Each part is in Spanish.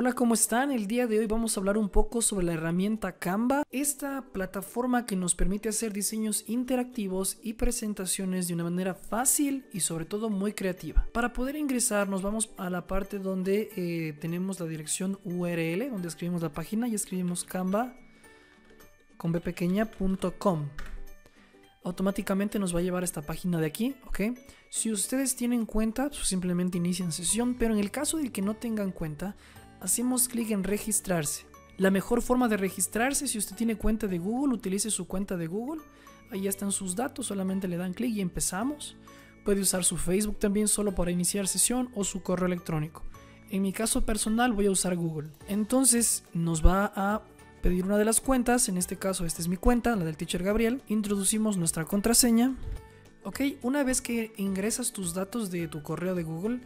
Hola, ¿cómo están? El día de hoy vamos a hablar un poco sobre la herramienta Canva, esta plataforma que nos permite hacer diseños interactivos y presentaciones de una manera fácil y sobre todo muy creativa. Para poder ingresar nos vamos a la parte donde eh, tenemos la dirección URL, donde escribimos la página y escribimos canva con automáticamente nos va a llevar a esta página de aquí, ¿ok? Si ustedes tienen cuenta, pues simplemente inician sesión, pero en el caso de que no tengan cuenta, hacemos clic en registrarse. La mejor forma de registrarse, si usted tiene cuenta de Google, utilice su cuenta de Google. Ahí están sus datos, solamente le dan clic y empezamos. Puede usar su Facebook también solo para iniciar sesión o su correo electrónico. En mi caso personal voy a usar Google. Entonces nos va a pedir una de las cuentas, en este caso esta es mi cuenta, la del teacher Gabriel. Introducimos nuestra contraseña. Ok, una vez que ingresas tus datos de tu correo de Google,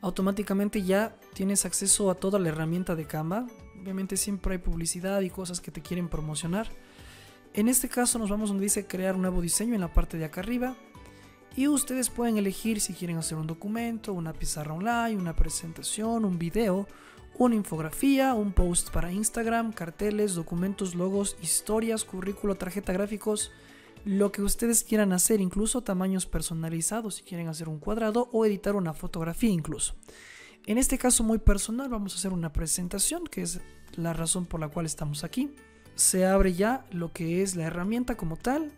automáticamente ya tienes acceso a toda la herramienta de Canva. Obviamente siempre hay publicidad y cosas que te quieren promocionar. En este caso nos vamos donde dice crear un nuevo diseño en la parte de acá arriba. Y ustedes pueden elegir si quieren hacer un documento, una pizarra online, una presentación, un video, una infografía, un post para Instagram, carteles, documentos, logos, historias, currículo, tarjeta gráficos, lo que ustedes quieran hacer, incluso tamaños personalizados, si quieren hacer un cuadrado o editar una fotografía incluso. En este caso muy personal vamos a hacer una presentación, que es la razón por la cual estamos aquí. Se abre ya lo que es la herramienta como tal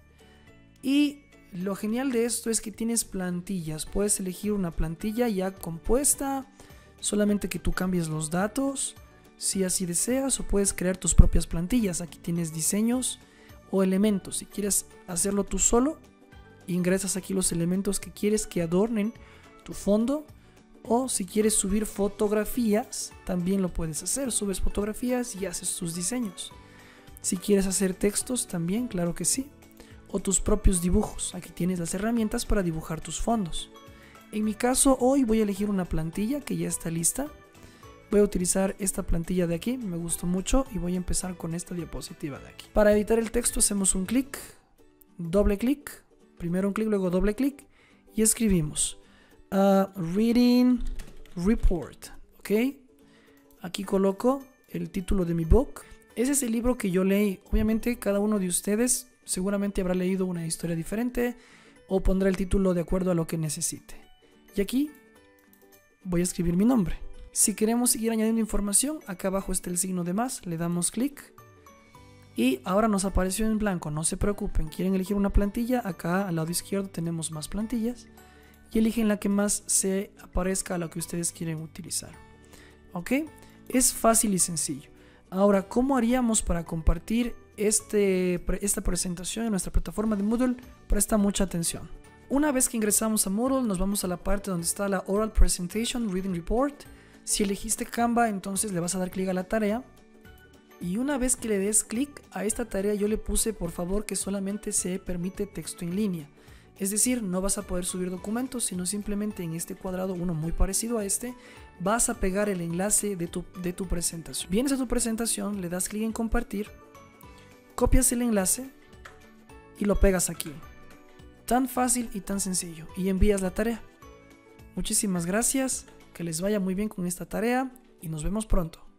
y lo genial de esto es que tienes plantillas. Puedes elegir una plantilla ya compuesta, solamente que tú cambies los datos si así deseas o puedes crear tus propias plantillas. Aquí tienes diseños o elementos. Si quieres hacerlo tú solo, ingresas aquí los elementos que quieres que adornen tu fondo. O si quieres subir fotografías, también lo puedes hacer. Subes fotografías y haces tus diseños. Si quieres hacer textos, también, claro que sí. O tus propios dibujos. Aquí tienes las herramientas para dibujar tus fondos. En mi caso, hoy voy a elegir una plantilla que ya está lista. Voy a utilizar esta plantilla de aquí, me gustó mucho y voy a empezar con esta diapositiva de aquí. Para editar el texto hacemos un clic, doble clic, primero un clic, luego doble clic y escribimos uh, Reading Report, ¿ok? Aquí coloco el título de mi book. Ese es el libro que yo leí. Obviamente cada uno de ustedes seguramente habrá leído una historia diferente o pondrá el título de acuerdo a lo que necesite. Y aquí voy a escribir mi nombre. Si queremos seguir añadiendo información, acá abajo está el signo de más, le damos clic y ahora nos apareció en blanco, no se preocupen, quieren elegir una plantilla, acá al lado izquierdo tenemos más plantillas y eligen la que más se aparezca a la que ustedes quieren utilizar. ¿Ok? Es fácil y sencillo. Ahora, ¿cómo haríamos para compartir este, esta presentación en nuestra plataforma de Moodle? Presta mucha atención. Una vez que ingresamos a Moodle, nos vamos a la parte donde está la Oral Presentation Reading Report si elegiste Canva, entonces le vas a dar clic a la tarea. Y una vez que le des clic a esta tarea, yo le puse por favor que solamente se permite texto en línea. Es decir, no vas a poder subir documentos, sino simplemente en este cuadrado, uno muy parecido a este, vas a pegar el enlace de tu, de tu presentación. Vienes a tu presentación, le das clic en compartir, copias el enlace y lo pegas aquí. Tan fácil y tan sencillo. Y envías la tarea. Muchísimas gracias. Que les vaya muy bien con esta tarea y nos vemos pronto.